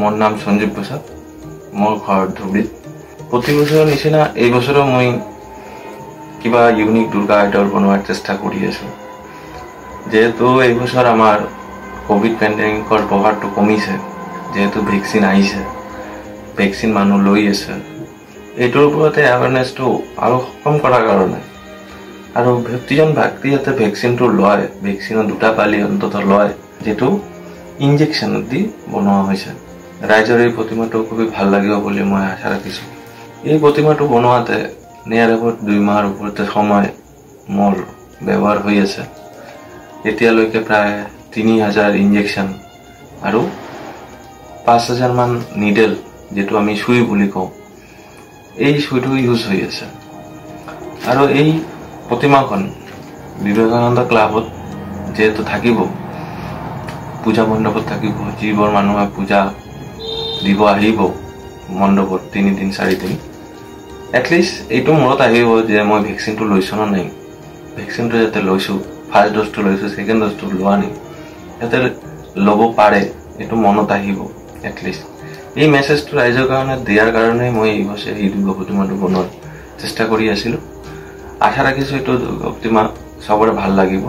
মোৰ নাম সঞ্জীৱ প্ৰসাদ মোৰ ঘৰ ধুবুৰীত প্ৰতি বছৰৰ নিচিনা এই বছৰো মই কিবা ইউনিক দুৰ্গা আইডল বনোৱাৰ চেষ্টা কৰি আছোঁ যিহেতু এই বছৰ আমাৰ ক'ভিড পেণ্ডেমিকৰ প্ৰভাৱটো কমিছে যিহেতু ভেকচিন আহিছে ভেকচিন মানুহ লৈ আছে এইটোৰ ওপৰতে এৱাৰনেছটো আৰু সক্ষম কৰাৰ কাৰণে আৰু ব্যক্তিজন ব্যক্তি যাতে ভেকচিনটো লয় ভেকচিনৰ দুটা পালি অন্তত লয় যিটো ইনজেকশ্যনত দি বনোৱা হৈছে ৰাইজৰ এই প্ৰতিমাটো খুবেই ভাল লাগিব বুলি মই আশা ৰাখিছোঁ। এই প্ৰতিমাটো বনোৱাতে নিয়াৰ এবাউট দুই মাহৰ ওপৰতে সময় মোৰ ব্যৱহাৰ হৈ আছে। এতিয়ালৈকে প্ৰায় তিনি হাজাৰ ইনজেকশ্যন আৰু পাঁচ হাজাৰমান নিডেল যিটো আমি চুই বুলি কওঁ এই চুইটো ইউজ হৈ আছে। আৰু এই প্ৰতিমাখন বিবেকানন্দ ক্লাবত যিহেতু থাকিব পূজা মণ্ডপত থাকিব যিবোৰ মানুহে পূজা দিব আহিব মণ্ডপত তিনিদিন চাৰিদিন এটলিষ্ট এইটো মূৰত আহিব যে মই ভেকচিনটো লৈছোঁ নে নাই। ভেকচিনটো যাতে লৈছোঁ ফাৰ্ষ্ট ড'জটো লৈছোঁ ছেকেণ্ড ড'জটো লোৱা নাই। যাতে ল'ব পাৰে এইটো মনত আহিব এটলিষ্ট এই মেছেজটো ৰাইজৰ কাৰণে দিয়াৰ কাৰণে মই এই বছৰ এই দুৰ্গা প্ৰতিমাটো বনোৱাৰ চেষ্টা কৰি আছিলোঁ। আশা ৰাখিছোঁ এইটো প্ৰতিমা চবৰে ভাল লাগিব।